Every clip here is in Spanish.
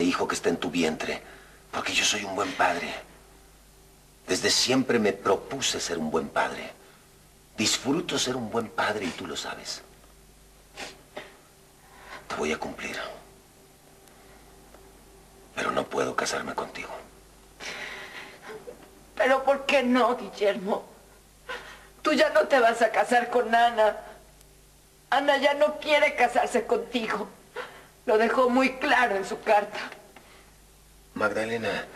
hijo que está en tu vientre, porque yo soy un buen padre. Desde siempre me propuse ser un buen padre. Disfruto ser un buen padre y tú lo sabes. Te voy a cumplir. Pero no puedo casarme contigo. Pero ¿por qué no, Guillermo? Tú ya no te vas a casar con Ana. Ana ya no quiere casarse contigo. Lo dejó muy claro en su carta. Magdalena,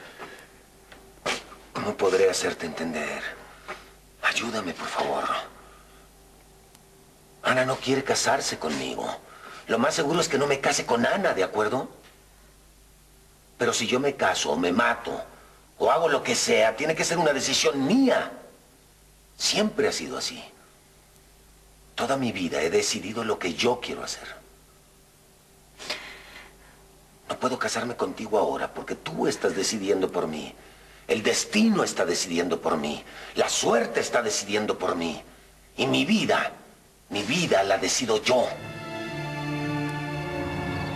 ¿cómo podré hacerte entender? Ayúdame, por favor. Ana no quiere casarse conmigo. Lo más seguro es que no me case con Ana, ¿de acuerdo? Pero si yo me caso o me mato o hago lo que sea, tiene que ser una decisión mía. Siempre ha sido así. Toda mi vida he decidido lo que yo quiero hacer. No puedo casarme contigo ahora porque tú estás decidiendo por mí. El destino está decidiendo por mí. La suerte está decidiendo por mí. Y mi vida, mi vida la decido yo.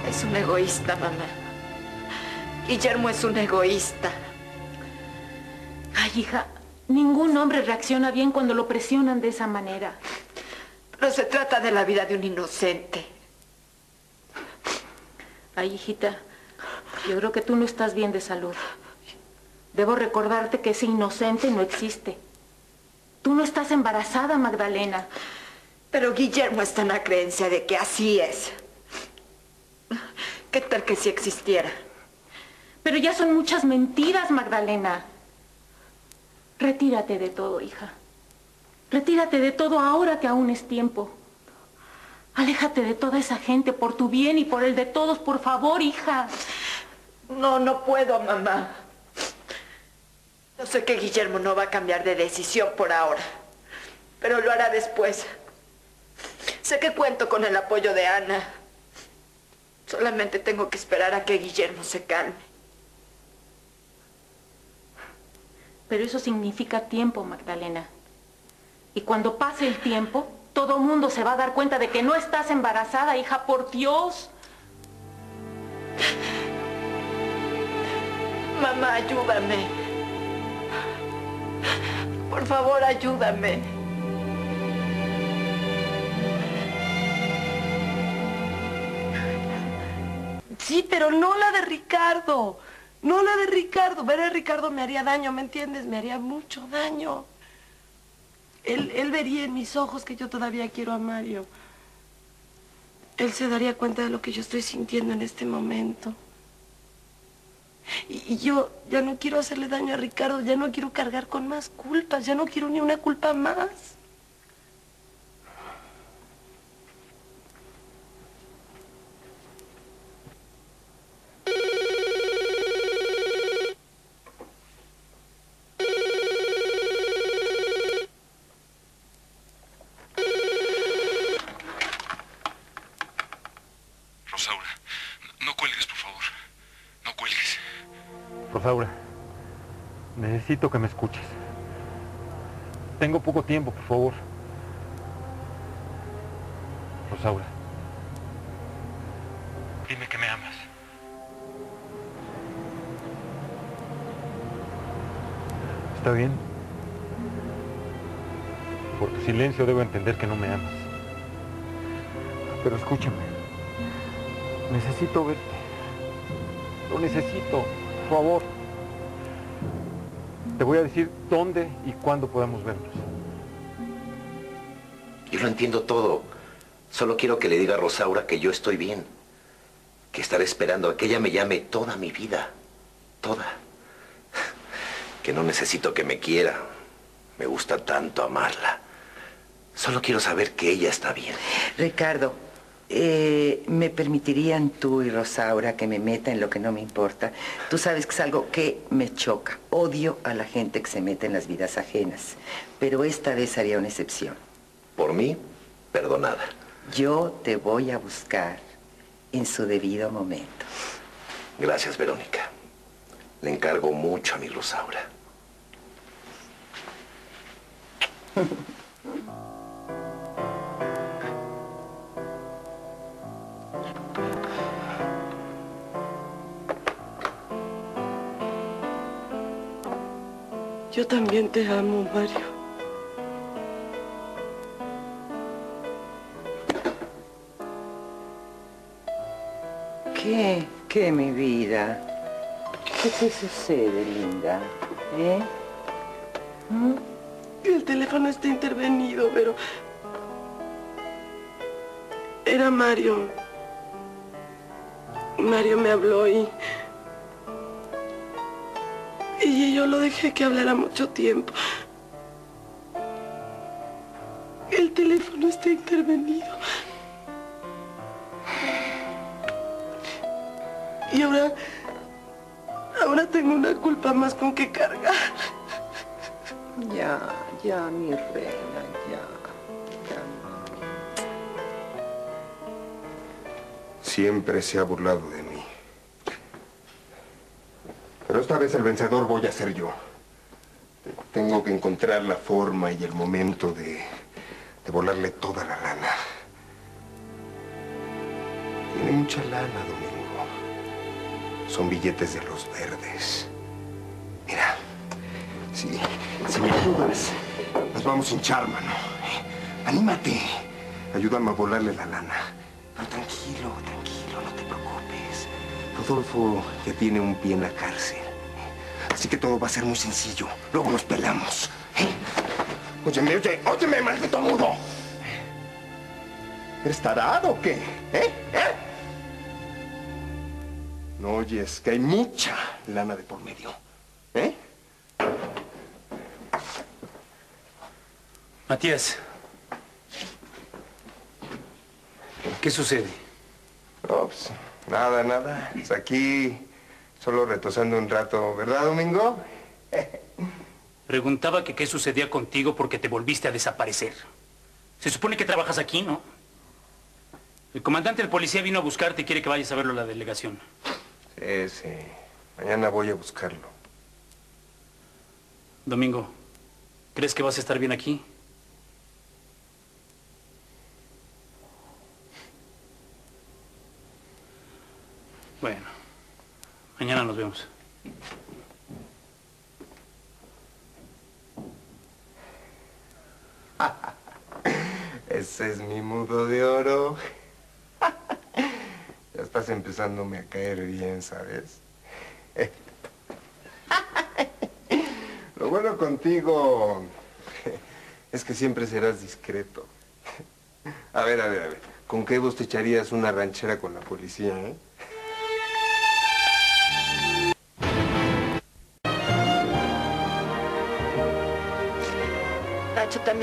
Es un egoísta, mamá. Guillermo es un egoísta. Ay, hija, ningún hombre reacciona bien cuando lo presionan de esa manera. Pero se trata de la vida de un inocente. Ay, hijita, yo creo que tú no estás bien de salud. Debo recordarte que ese inocente no existe. Tú no estás embarazada, Magdalena. Pero Guillermo está en la creencia de que así es. ¿Qué tal que si existiera? Pero ya son muchas mentiras, Magdalena. Retírate de todo, hija. Retírate de todo ahora que aún es tiempo. Aléjate de toda esa gente por tu bien y por el de todos, por favor, hija. No, no puedo, mamá. Yo sé que Guillermo no va a cambiar de decisión por ahora, pero lo hará después. Sé que cuento con el apoyo de Ana. Solamente tengo que esperar a que Guillermo se calme. Pero eso significa tiempo, Magdalena. Y cuando pase el tiempo, todo mundo se va a dar cuenta de que no estás embarazada, hija, por Dios. Mamá, ayúdame. Por favor, ayúdame. Sí, pero no la de Ricardo. No la de Ricardo. Ver a Ricardo me haría daño, ¿me entiendes? Me haría mucho daño. Él, él vería en mis ojos que yo todavía quiero a Mario. Él se daría cuenta de lo que yo estoy sintiendo en este momento. Y, y yo ya no quiero hacerle daño a Ricardo, ya no quiero cargar con más culpas, ya no quiero ni una culpa más. Rosaura, no cuelgues, por favor. No cuelgues. Rosaura, necesito que me escuches. Tengo poco tiempo, por favor. Rosaura, dime que me amas. ¿Está bien? Por tu silencio debo entender que no me amas. Pero escúchame. Necesito verte. Lo necesito, por favor. Te voy a decir dónde y cuándo podamos vernos. Yo lo entiendo todo. Solo quiero que le diga a Rosaura que yo estoy bien. Que estaré esperando a que ella me llame toda mi vida. Toda. Que no necesito que me quiera. Me gusta tanto amarla. Solo quiero saber que ella está bien. Ricardo, eh, ¿me permitirían tú y Rosaura que me meta en lo que no me importa? Tú sabes que es algo que me choca. Odio a la gente que se mete en las vidas ajenas. Pero esta vez haría una excepción. Por mí, perdonada. Yo te voy a buscar en su debido momento. Gracias, Verónica. Le encargo mucho a mi Rosaura. Yo también te amo, Mario. ¿Qué? ¿Qué, mi vida? ¿Qué te sucede, linda? ¿Eh? El teléfono está intervenido, pero... Era Mario. Mario me habló y... Y yo lo dejé que hablara mucho tiempo. El teléfono está intervenido. Y ahora... Ahora tengo una culpa más con que cargar. Ya, ya, mi reina, ya. ya. Siempre se ha burlado de mí. Esta vez el vencedor voy a ser yo. Tengo que encontrar la forma y el momento de, volarle toda la lana. Tiene mucha lana, Domingo. Son billetes de los verdes. Mira, si, si me ayudas, nos vamos a hinchar, mano. Anímate. Ayúdame a volarle la lana. Pero tranquilo, tranquilo, no te preocupes. Rodolfo ya tiene un pie en la cárcel. Así que todo va a ser muy sencillo. Luego nos pelamos. ¿eh? Óyeme, oye, óyeme, maldito mudo. ¿Eres tarado o qué? ¿Eh? ¿Eh? No oyes que hay mucha lana de por medio. ¿Eh? Matías. ¿Qué sucede? No, pues, nada, nada. Pues aquí solo retosando un rato, ¿verdad, Domingo? Preguntaba que qué sucedía contigo porque te volviste a desaparecer. Se supone que trabajas aquí, ¿no? El comandante del policía vino a buscarte y quiere que vayas a verlo a la delegación. Sí, sí. Mañana voy a buscarlo. Domingo, ¿crees que vas a estar bien aquí? Bueno, mañana nos vemos. Ese es mi mudo de oro. Ya estás empezándome a caer bien, ¿sabes? Lo bueno contigo es que siempre serás discreto. A ver, a ver, a ver. ¿Con qué vos te echarías una ranchera con la policía, eh?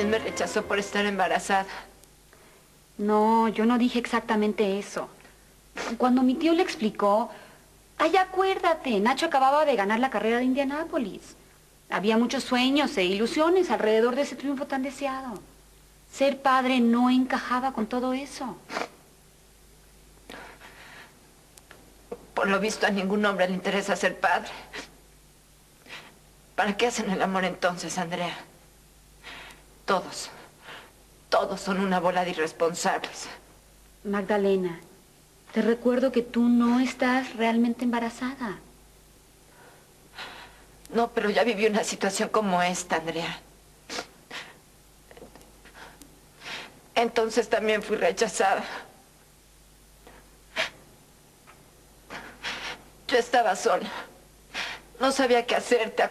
Me rechazó por estar embarazada. No, yo no dije exactamente eso. Cuando mi tío le explicó, ay, acuérdate, Nacho acababa de ganar la carrera de Indianápolis. Había muchos sueños e ilusiones alrededor de ese triunfo tan deseado. Ser padre no encajaba con todo eso. Por lo visto a ningún hombre le interesa ser padre. ¿Para qué hacen el amor entonces, Andrea? Todos, todos son una bola de irresponsables. Magdalena, te recuerdo que tú no estás realmente embarazada. No, pero ya viví una situación como esta, Andrea. Entonces también fui rechazada. Yo estaba sola. No sabía qué hacer, ¿te acuerdas?